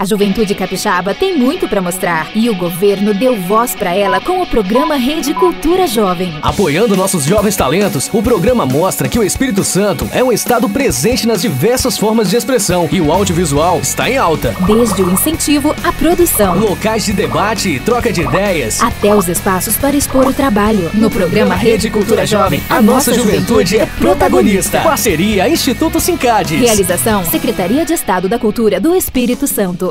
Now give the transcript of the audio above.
A juventude capixaba tem muito para mostrar e o governo deu voz para ela com o programa Rede Cultura Jovem. Apoiando nossos jovens talentos, o programa mostra que o Espírito Santo é um estado presente nas diversas formas de expressão e o audiovisual está em alta. Desde o incentivo à produção, locais de debate e troca de ideias, até os espaços para expor o trabalho. No programa Rede Cultura Jovem, a nossa juventude é, é protagonista. Parceria Instituto Sincades. Realização Secretaria de Estado da Cultura do Espírito Santo.